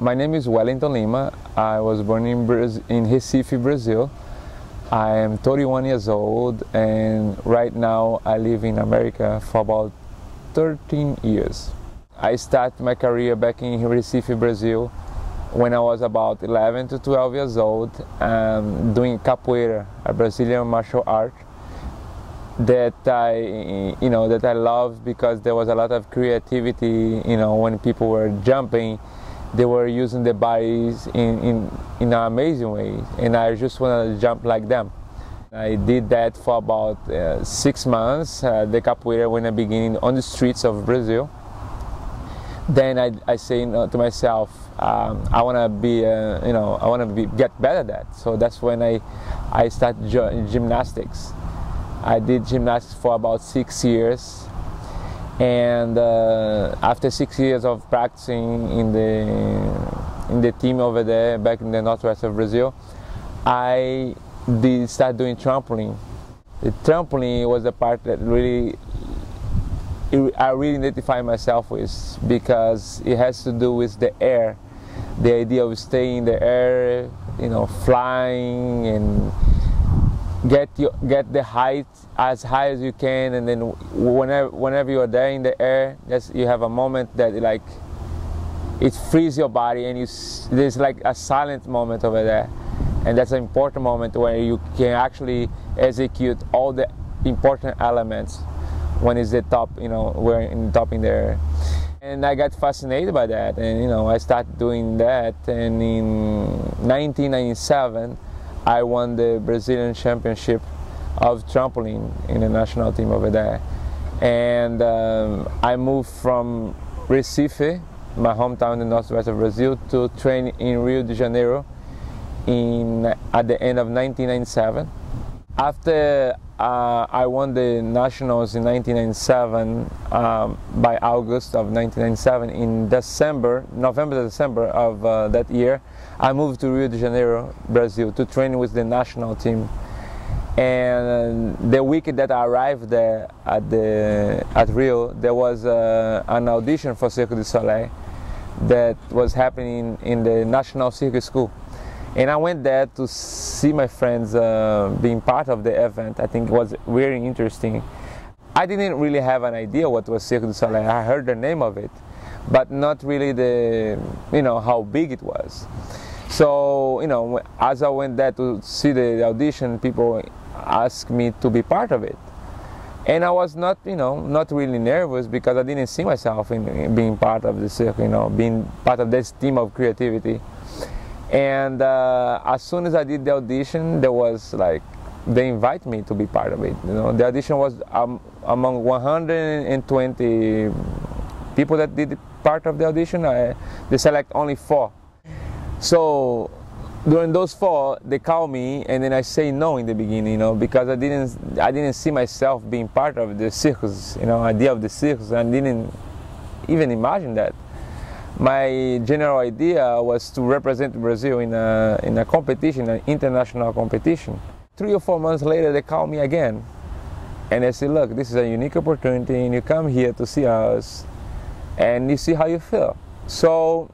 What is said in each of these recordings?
My name is Wellington Lima. I was born in, Braz- in Recife, Brazil. I am 31 years old and right now I live in America for about 13 years. I started my career back in Recife, Brazil when I was about 11 to 12 years old um, doing capoeira, a Brazilian martial art that I, you know, that I loved because there was a lot of creativity, you know, when people were jumping they were using their bodies in, in, in an amazing way and I just wanted to jump like them. I did that for about uh, six months, uh, the capoeira when I began on the streets of Brazil. Then I, I say to myself, um, I want to be, uh, you know, I want to get better at that. So that's when I, I started gymnastics. I did gymnastics for about six years and uh, after six years of practicing in the in the team over there back in the northwest of Brazil, I did start doing trampoline. The trampoline was the part that really I really identify myself with because it has to do with the air, the idea of staying in the air, you know, flying and get your, get the height as high as you can and then whenever whenever you're there in the air just you have a moment that like it frees your body and you there's like a silent moment over there. And that's an important moment where you can actually execute all the important elements when it's the top you know we're in the top in the air. And I got fascinated by that and you know I started doing that and in 1997 I won the Brazilian Championship of trampoline in the national team over there. And um, I moved from Recife, my hometown in the northwest of Brazil, to train in Rio de Janeiro in, at the end of 1997. After uh, I won the nationals in 1997 um, by August of 1997, in December, November, December of uh, that year, I moved to Rio de Janeiro, Brazil, to train with the national team. And the week that I arrived there at the at Rio, there was uh, an audition for Cirque du Soleil that was happening in the National Circus School. And I went there to see my friends uh, being part of the event. I think it was very interesting. I didn't really have an idea what was Cirque du Soleil. I heard the name of it, but not really the, you know, how big it was. So, you know, as I went there to see the audition, people asked me to be part of it. And I was not, you know, not really nervous because I didn't see myself in, in being part of the you know, being part of this team of creativity. And uh, as soon as I did the audition, there was like, they invite me to be part of it. You know, the audition was um, among 120 people that did part of the audition. I, they select only four so during those four, they call me, and then I say no in the beginning, you know, because I didn't, I didn't see myself being part of the circus, you know, idea of the circus. I didn't even imagine that. My general idea was to represent Brazil in a in a competition, an international competition. Three or four months later, they call me again, and they say, "Look, this is a unique opportunity, and you come here to see us, and you see how you feel." So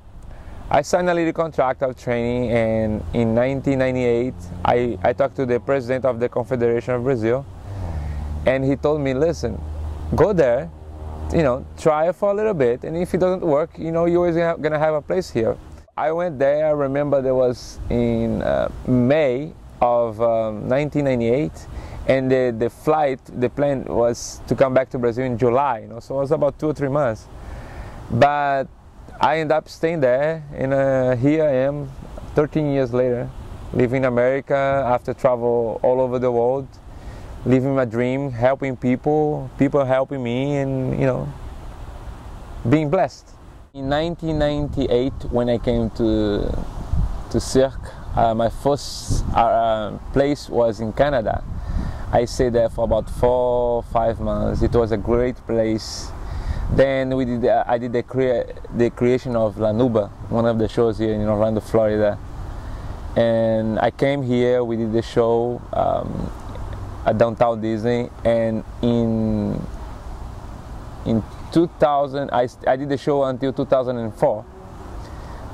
I signed a little contract of training and in 1998 I, I talked to the president of the Confederation of Brazil and he told me, listen, go there, you know, try for a little bit and if it doesn't work, you know, you're always gonna have a place here. I went there, I remember there was in uh, May of um, 1998 and the, the flight, the plane was to come back to Brazil in July, you know, so it was about two or three months. But I ended up staying there, and uh, here I am, 13 years later, living in America after travel all over the world, living my dream, helping people, people helping me, and you know, being blessed. In 1998, when I came to to Cirque, uh, my first uh, place was in Canada. I stayed there for about four, five months. It was a great place then we did. Uh, I did the crea- the creation of La Nouba, one of the shows here in Orlando, Florida. And I came here. We did the show um, at Downtown Disney, and in in 2000, I, I did the show until 2004.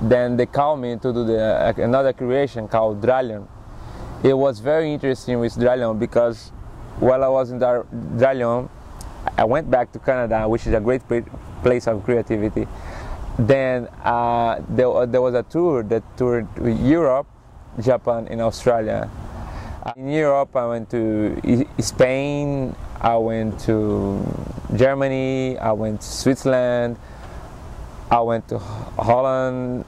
then they called me to do the, uh, another creation called Dralion. It was very interesting with Dralion because while I was in Dralion, I went back to Canada, which is a great place of creativity. Then uh, there, there was a tour that toured Europe, Japan, and Australia. In Europe, I went to Spain, I went to Germany, I went to Switzerland, I went to Holland.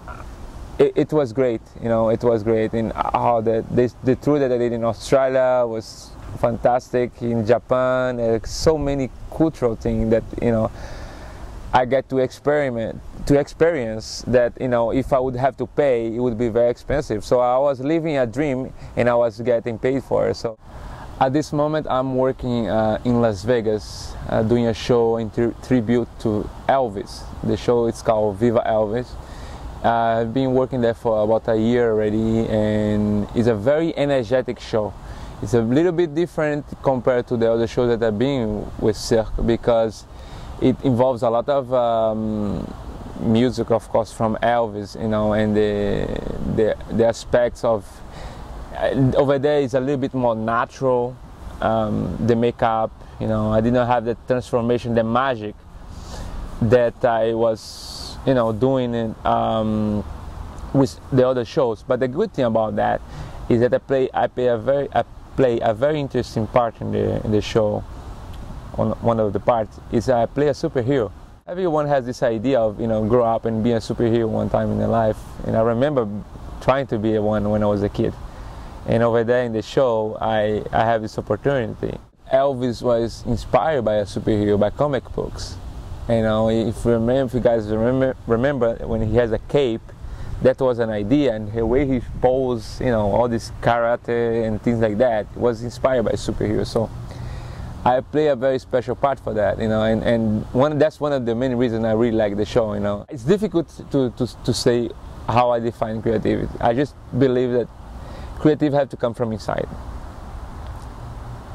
It, it, was great, you know, it was great. And how the, this, the tour that I did in Australia was fantastic. In Japan, there's so many cultural things that, you know, I get to experiment, to experience that, you know, if I would have to pay, it would be very expensive. So I was living a dream and I was getting paid for it. So at this moment, I'm working uh, in Las Vegas, uh, doing a show in tri tribute to Elvis. The show is called Viva Elvis. Uh, I've been working there for about a year already, and it's a very energetic show. It's a little bit different compared to the other shows that I've been with Cirque because it involves a lot of um, music, of course, from Elvis, you know, and the the, the aspects of over there is a little bit more natural. Um, the makeup, you know, I didn't have the transformation, the magic that I was, you know, doing um, with the other shows. But the good thing about that is that I play, I play a very, I play a very interesting part in the in the show. On one of the parts is I play a superhero. Everyone has this idea of you know grow up and be a superhero one time in their life, and I remember trying to be one when I was a kid. And over there in the show, I, I have this opportunity. Elvis was inspired by a superhero, by comic books. You know, if you remember, if you guys remember, remember when he has a cape, that was an idea, and the way he posed, you know, all this karate and things like that was inspired by superheroes. So I play a very special part for that, you know, and, and one that's one of the main reasons I really like the show, you know. It's difficult to, to, to say how I define creativity. I just believe that creative have to come from inside.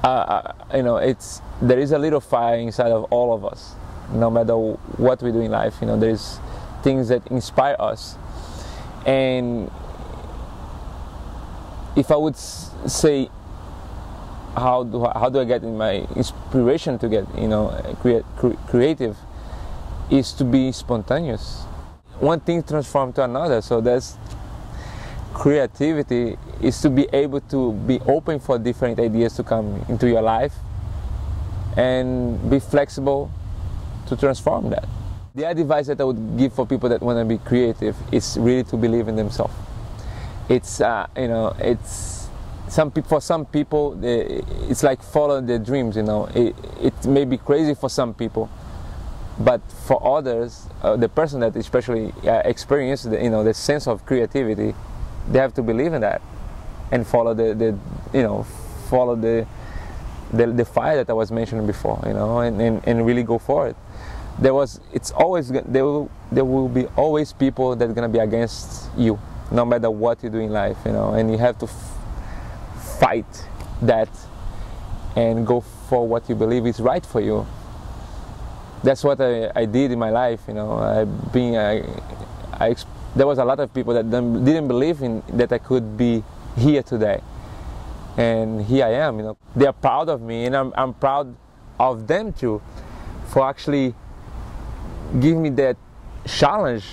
Uh, uh, you know, it's there is a little fire inside of all of us, no matter what we do in life. You know, there's things that inspire us, and if I would say, how do I, how do I get in my inspiration to get you know create, creative, is to be spontaneous. One thing transforms to another, so that's creativity is to be able to be open for different ideas to come into your life and be flexible to transform that. The advice that I would give for people that want to be creative is really to believe in themselves. It's uh, you know it's some people for some people it's like following their dreams. You know it, it may be crazy for some people, but for others, uh, the person that especially uh, experiences the, you know the sense of creativity they have to believe in that and follow the, the you know follow the, the the fire that I was mentioning before you know and, and, and really go for it there was it's always there will there will be always people that are gonna be against you no matter what you do in life you know and you have to fight that and go for what you believe is right for you that's what I, I did in my life you know I being I, I there was a lot of people that didn't believe in that I could be here today. And here I am, you know. They're proud of me and I'm, I'm proud of them too for actually giving me that challenge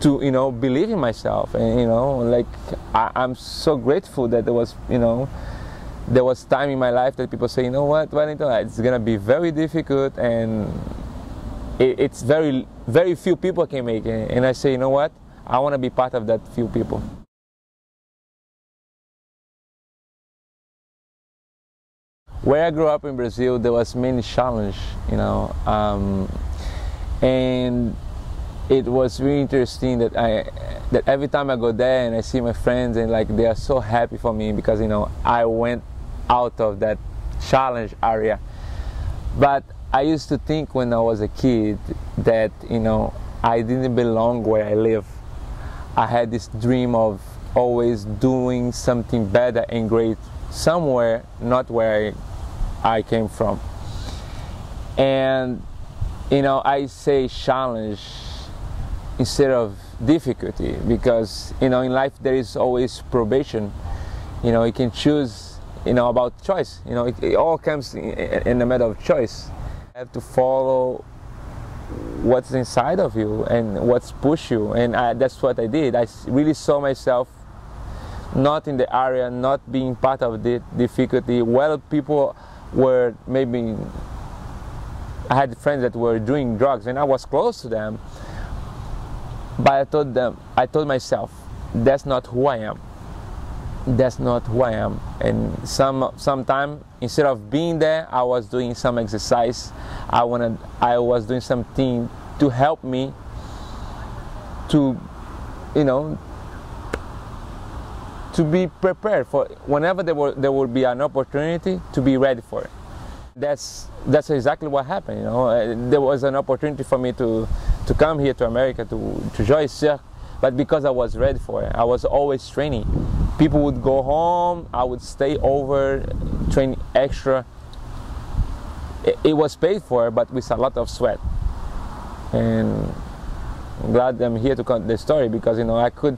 to, you know, believe in myself. And, you know, like I, I'm so grateful that there was, you know, there was time in my life that people say, you know what, Wellington, it's gonna be very difficult and it, it's very, very few people can make it. And I say, you know what, I want to be part of that few people. Where I grew up in Brazil, there was many challenge, you know, um, and it was really interesting that I that every time I go there and I see my friends and like they are so happy for me because you know I went out of that challenge area. But I used to think when I was a kid that you know I didn't belong where I live I had this dream of always doing something better and great somewhere, not where I, I came from. And you know, I say challenge instead of difficulty because you know in life there is always probation. You know you can choose. You know about choice. You know it, it all comes in, in the matter of choice. You have to follow what's inside of you and what's push you, and I, that's what I did. I really saw myself not in the area, not being part of the difficulty. Well, people were maybe I had friends that were doing drugs and I was close to them. But I told them, I told myself, that's not who I am. That's not who I am. And some sometime instead of being there, I was doing some exercise. I wanted, I was doing something to help me to, you know, to be prepared for whenever there will there will be an opportunity to be ready for it that's that's exactly what happened. You know, uh, there was an opportunity for me to to come here to America to to join Cirque, but because I was ready for it, I was always training. People would go home, I would stay over, train extra. It, it was paid for, but with a lot of sweat. And I'm glad I'm here to cut the story because you know I could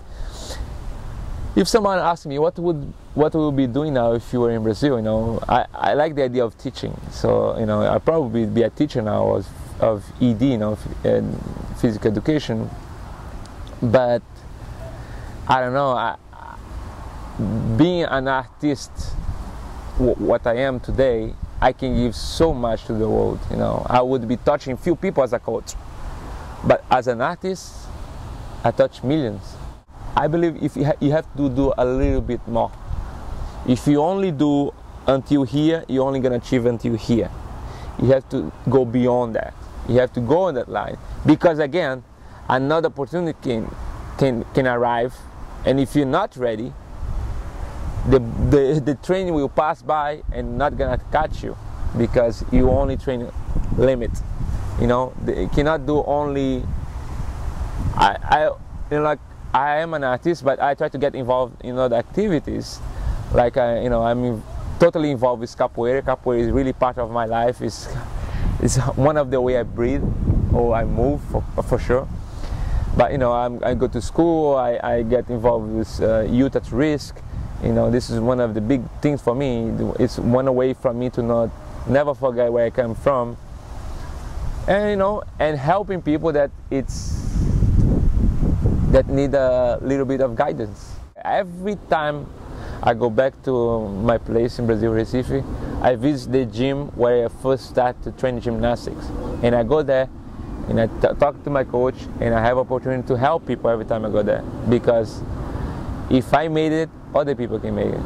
if someone asked me what would what would be doing now if you were in Brazil, you know, I, I like the idea of teaching. So you know, I probably be a teacher now of, of ED, you know, physical education. But I don't know. I, being an artist, what I am today, I can give so much to the world. You know, I would be touching few people as a coach, but as an artist, I touch millions I believe if you, ha you have to do a little bit more. If you only do until here, you're only gonna achieve until here. You have to go beyond that. You have to go on that line because again, another opportunity can can can arrive, and if you're not ready, the the, the train will pass by and not gonna catch you because you only train limit. You know, you cannot do only. I I you know like I am an artist, but I try to get involved in other activities. Like I, you know, I'm totally involved with capoeira. Capoeira is really part of my life. It's, it's one of the way I breathe or I move for, for sure. But you know, I'm, i go to school. I, I get involved with uh, youth at risk. You know, this is one of the big things for me. It's one way for me to not never forget where I come from. And you know, and helping people that it's that need a little bit of guidance. Every time I go back to my place in Brazil, Recife, I visit the gym where I first started to train gymnastics. And I go there and I talk to my coach and I have opportunity to help people every time I go there. Because if I made it, other people can make it.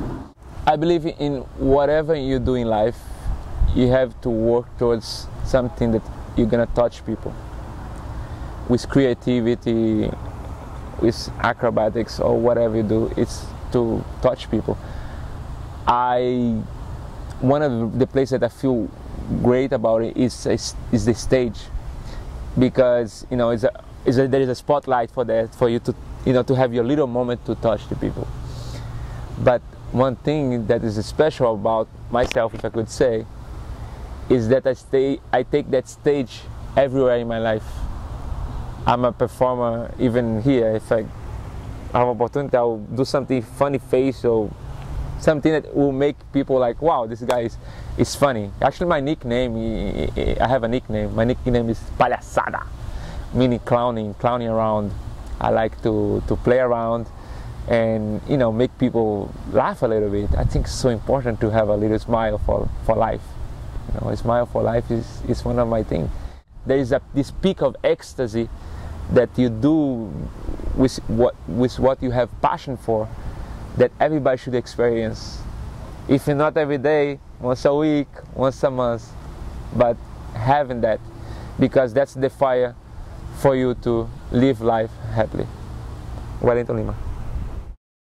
I believe in whatever you do in life, you have to work towards something that you're gonna touch people. With creativity, with acrobatics or whatever you do, it's to touch people. I one of the places that I feel great about it is is the stage because you know it's a, it's a, there is a spotlight for that for you to you know to have your little moment to touch the people. But one thing that is special about myself, if I could say, is that I stay I take that stage everywhere in my life. I'm a performer even here. If I have opportunity, I'll do something funny face or something that will make people like, wow, this guy is, is funny. Actually, my nickname, I have a nickname. My nickname is Palhaçada, meaning clowning, clowning around. I like to, to play around and you know make people laugh a little bit. I think it's so important to have a little smile for, for life. You know, a smile for life is, is one of my things. There is a, this peak of ecstasy that you do with what with what you have passion for that everybody should experience. If not every day once a week once a month but having that because that's the fire for you to live life happily. Wellington Lima